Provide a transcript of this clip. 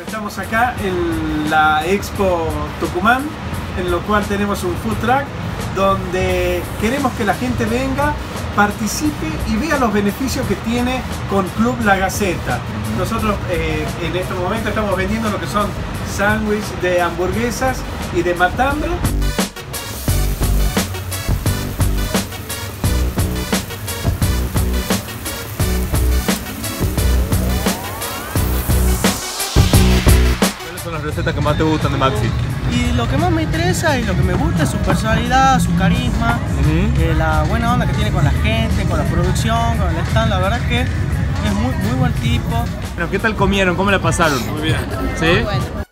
estamos acá en la Expo Tucumán, en lo cual tenemos un food truck donde queremos que la gente venga, participe y vea los beneficios que tiene con Club La Gaceta. Nosotros eh, en este momento estamos vendiendo lo que son sándwiches de hamburguesas y de matambre. Recetas que más te gustan de Maxi? Y lo que más me interesa y lo que me gusta es su personalidad, su carisma, eh, la buena onda que tiene con la gente, con la producción, con el stand. La verdad que es muy, muy buen tipo. Bueno, ¿qué tal comieron? ¿Cómo la pasaron? Muy bien. ¿Sí? Bueno,